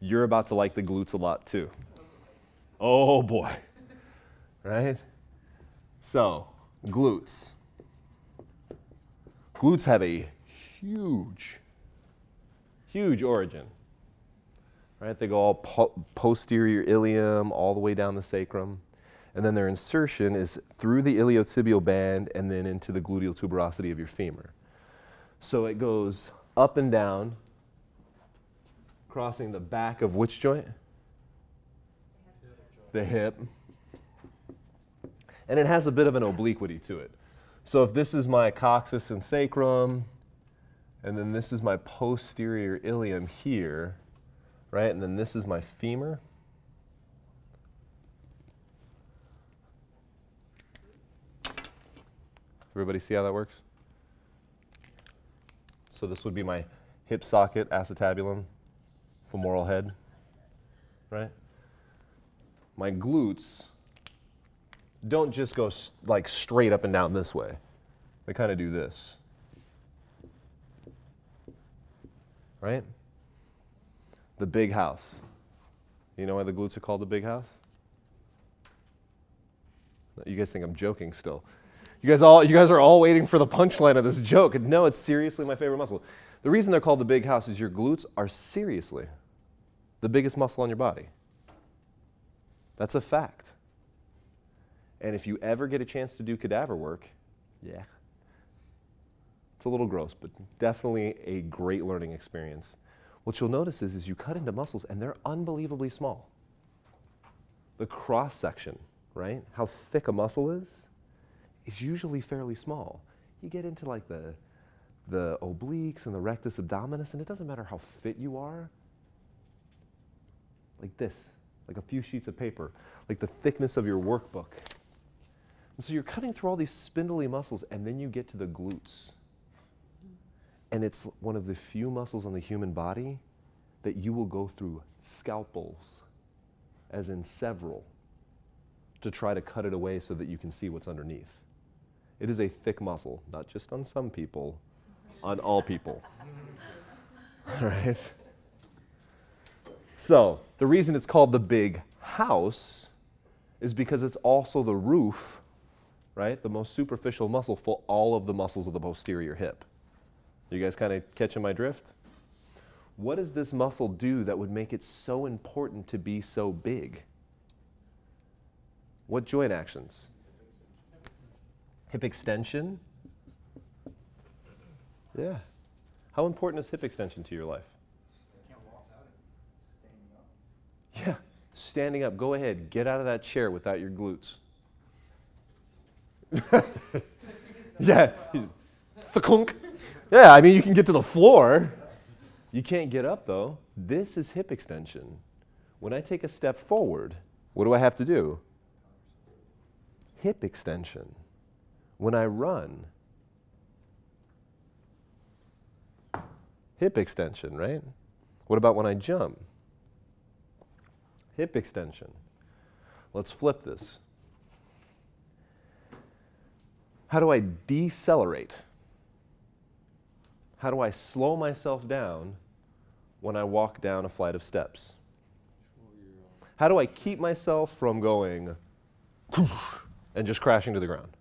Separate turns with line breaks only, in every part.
you're about to like the glutes a lot too. Oh boy. Right? So, glutes. Glutes have a huge, huge origin. Right? They go all po posterior ilium all the way down the sacrum. And then their insertion is through the iliotibial band and then into the gluteal tuberosity of your femur. So it goes up and down, crossing the back of which joint? The hip. And it has a bit of an obliquity to it. So if this is my coccyx and sacrum, and then this is my posterior ilium here, right? And then this is my femur. Everybody see how that works? So this would be my hip socket, acetabulum, femoral head, right? My glutes don't just go like straight up and down this way. They kind of do this. Right? The big house. You know why the glutes are called the big house? You guys think I'm joking still. You guys all you guys are all waiting for the punchline of this joke. No, it's seriously my favorite muscle. The reason they're called the big house is your glutes are seriously the biggest muscle on your body. That's a fact. And if you ever get a chance to do cadaver work, yeah. It's a little gross, but definitely a great learning experience. What you'll notice is, is you cut into muscles and they're unbelievably small. The cross section, right? How thick a muscle is, is usually fairly small. You get into like the, the obliques and the rectus abdominis, and it doesn't matter how fit you are, like this, like a few sheets of paper, like the thickness of your workbook. And so you're cutting through all these spindly muscles, and then you get to the glutes. And it's one of the few muscles on the human body that you will go through scalpels, as in several, to try to cut it away so that you can see what's underneath. It is a thick muscle, not just on some people, on all people. all right? So, the reason it's called the big house is because it's also the roof, right? The most superficial muscle for all of the muscles of the posterior hip. You guys kind of catching my drift? What does this muscle do that would make it so important to be so big? What joint actions? Hip extension? Yeah. How important is hip extension to your life? Yeah, standing up. Go ahead. Get out of that chair without your glutes. yeah. Yeah, I mean, you can get to the floor. You can't get up, though. This is hip extension. When I take a step forward, what do I have to do? Hip extension. When I run, hip extension, right? What about when I jump? Hip extension. Let's flip this. How do I decelerate? How do I slow myself down when I walk down a flight of steps? How do I keep myself from going and just crashing to the ground?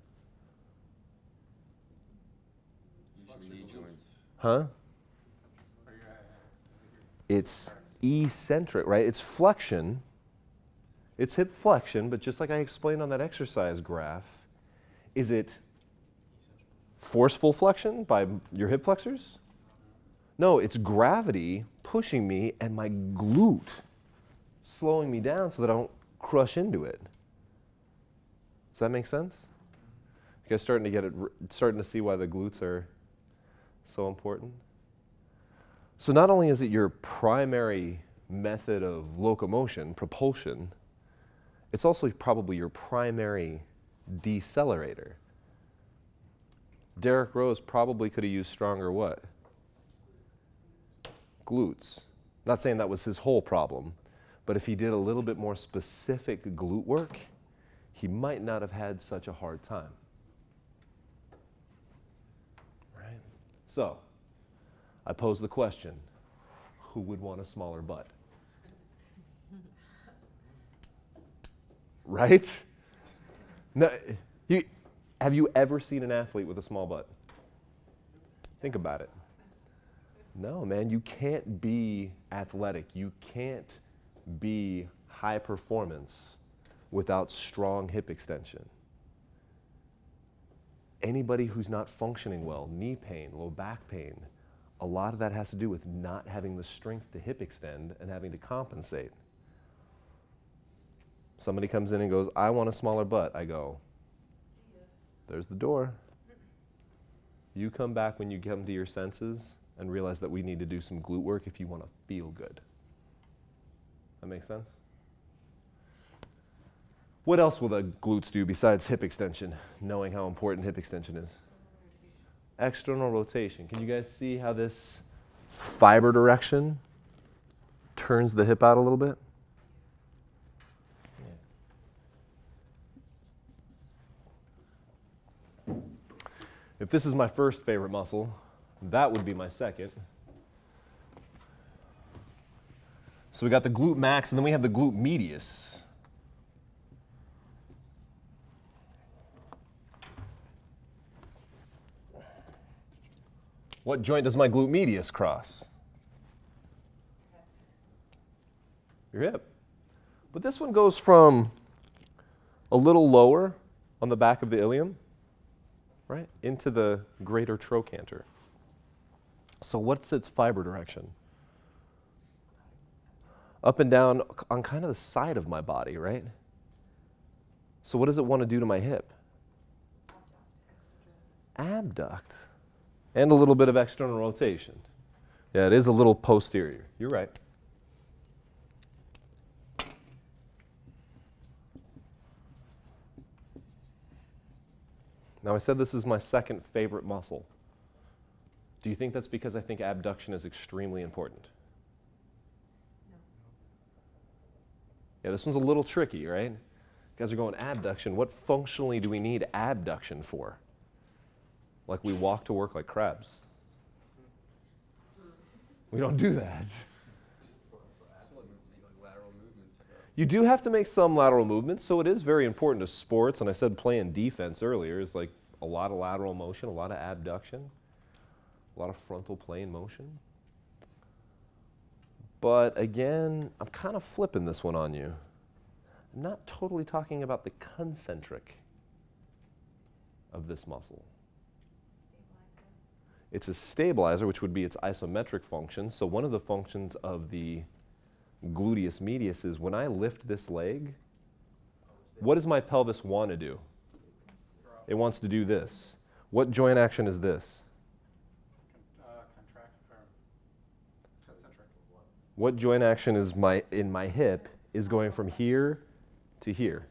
Huh? It's eccentric, right? It's flexion. It's hip flexion, but just like I explained on that exercise graph, is it forceful flexion by your hip flexors? No, it's gravity pushing me and my glute slowing me down so that I don't crush into it. Does that make sense? You guys starting to get it, starting to see why the glutes are so important? So not only is it your primary method of locomotion, propulsion, it's also probably your primary decelerator. Derrick Rose probably could have used stronger what? Glutes. Not saying that was his whole problem, but if he did a little bit more specific glute work, he might not have had such a hard time. Right? So, I pose the question who would want a smaller butt? Right? No, you, have you ever seen an athlete with a small butt? Think about it. No, man, you can't be athletic. You can't be high performance without strong hip extension. Anybody who's not functioning well, knee pain, low back pain, a lot of that has to do with not having the strength to hip extend and having to compensate. Somebody comes in and goes, I want a smaller butt. I go, there's the door. You come back when you come to your senses and realize that we need to do some glute work if you want to feel good. That makes sense? What else will the glutes do besides hip extension, knowing how important hip extension is? External rotation. Can you guys see how this fiber direction turns the hip out a little bit? If this is my first favorite muscle, that would be my second. So we got the glute max, and then we have the glute medius. What joint does my glute medius cross? Your hip. But this one goes from a little lower on the back of the ilium right, into the greater trochanter. So what's its fiber direction? Up and down on kind of the side of my body, right? So what does it want to do to my hip? Abduct. And a little bit of external rotation. Yeah, it is a little posterior. You're right. Now, I said this is my second favorite muscle. Do you think that's because I think abduction is extremely important? No. Yeah, this one's a little tricky, right? You guys are going abduction. What functionally do we need abduction for? Like we walk to work like crabs. We don't do that. You do have to make some lateral movements, so it is very important to sports. And I said playing defense earlier is like a lot of lateral motion, a lot of abduction, a lot of frontal plane motion. But again, I'm kind of flipping this one on you. I'm not totally talking about the concentric of this muscle. It's a stabilizer, which would be its isometric function. So one of the functions of the gluteus medius is when I lift this leg, what does my pelvis want to do? It wants to do this. What joint action is this? what joint action is my in my hip is going from here to here?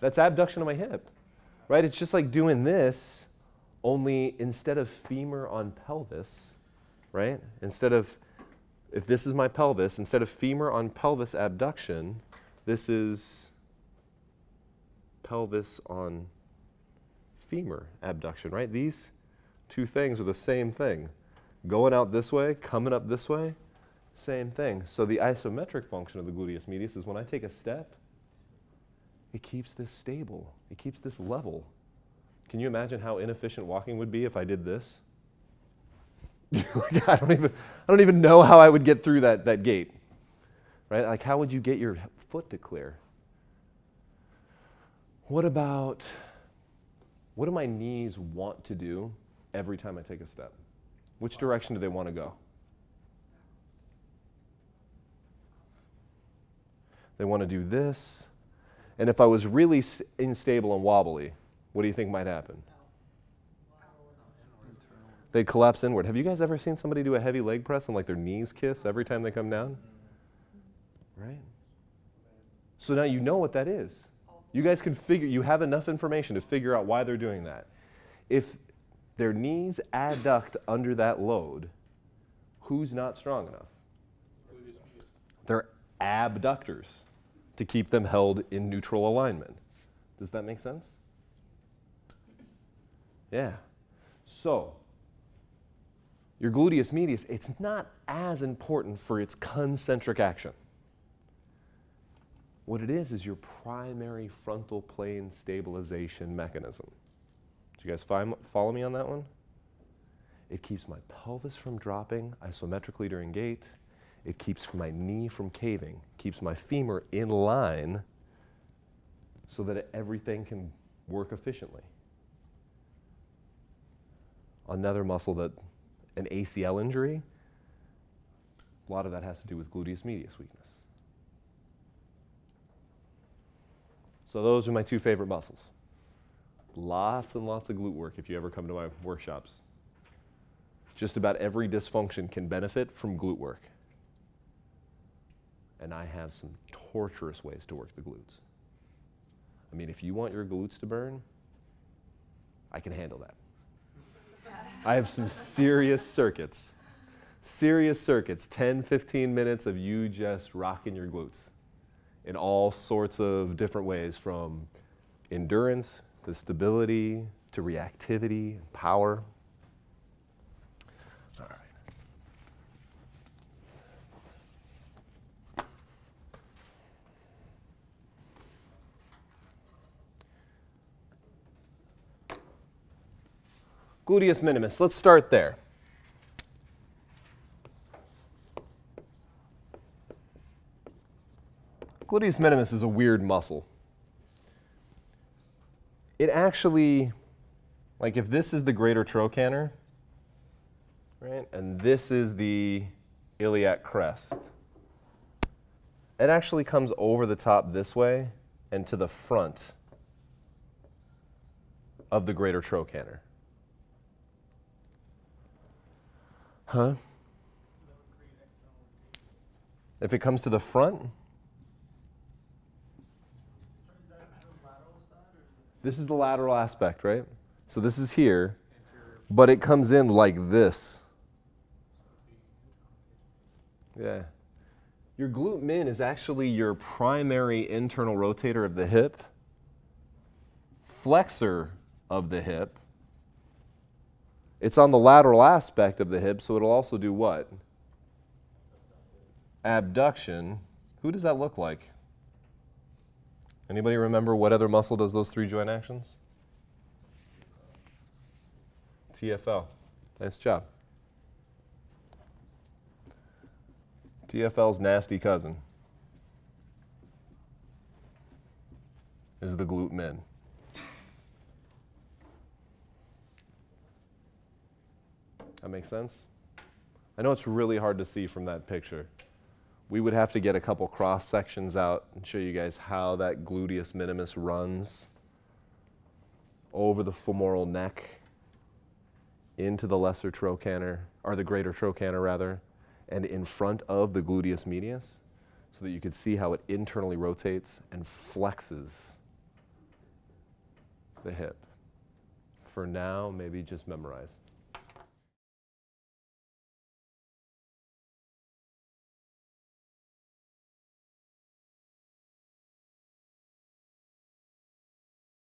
that's abduction of my hip. Right? It's just like doing this, only instead of femur on pelvis, right? Instead of, if this is my pelvis, instead of femur on pelvis abduction, this is pelvis on femur abduction, right? These two things are the same thing. Going out this way, coming up this way, same thing. So the isometric function of the gluteus medius is when I take a step, it keeps this stable. It keeps this level. Can you imagine how inefficient walking would be if I did this? I don't even I don't even know how I would get through that, that gait. Right? Like how would you get your foot to clear? What about what do my knees want to do every time I take a step? Which direction do they want to go? They want to do this. And if I was really unstable and wobbly, what do you think might happen? They collapse inward. Have you guys ever seen somebody do a heavy leg press and like their knees kiss every time they come down? Right? So now you know what that is. You guys can figure, you have enough information to figure out why they're doing that. If their knees adduct under that load, who's not strong enough? Their abductors to keep them held in neutral alignment. Does that make sense? Yeah. So, your gluteus medius, it's not as important for its concentric action. What it is is your primary frontal plane stabilization mechanism. Do you guys follow me on that one? It keeps my pelvis from dropping isometrically during gait. It keeps my knee from caving, keeps my femur in line so that everything can work efficiently. Another muscle that, an ACL injury, a lot of that has to do with gluteus medius weakness. So those are my two favorite muscles. Lots and lots of glute work if you ever come to my workshops. Just about every dysfunction can benefit from glute work. And I have some torturous ways to work the glutes. I mean, if you want your glutes to burn, I can handle that. I have some serious circuits. Serious circuits, 10, 15 minutes of you just rocking your glutes in all sorts of different ways from endurance to stability to reactivity power. Gluteus minimus, let's start there. Gluteus minimus is a weird muscle. It actually, like if this is the greater trochanter, right, and this is the iliac crest, it actually comes over the top this way and to the front of the greater trochanter. Huh? If it comes to the front, this is the lateral aspect, right? So this is here, but it comes in like this. Yeah. Your glute min is actually your primary internal rotator of the hip, flexor of the hip, it's on the lateral aspect of the hip, so it'll also do what? Abduction. Who does that look like? Anybody remember what other muscle does those three joint actions? TFL. Nice job. TFL's nasty cousin is the glute min. That makes sense? I know it's really hard to see from that picture. We would have to get a couple cross sections out and show you guys how that gluteus minimus runs over the femoral neck into the lesser trochanter, or the greater trochanter rather, and in front of the gluteus medius so that you could see how it internally rotates and flexes the hip. For now, maybe just memorize.